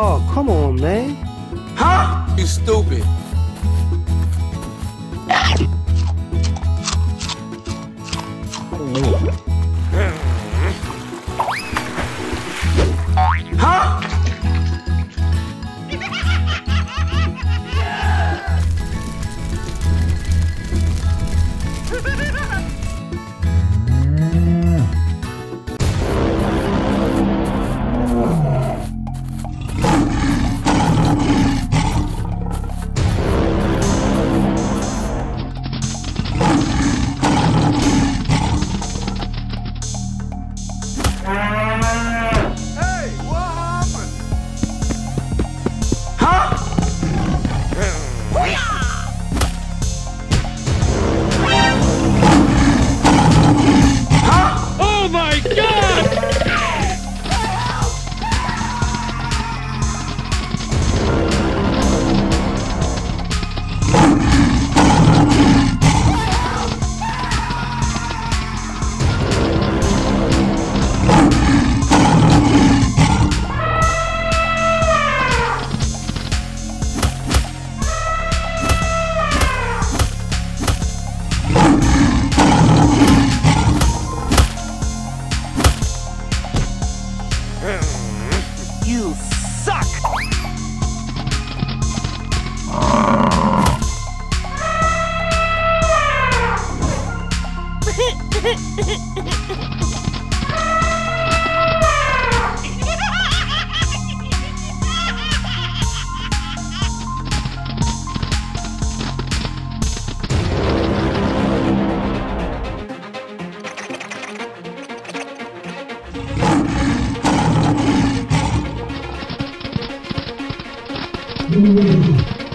Oh, come on, man. Huh? You stupid. Oh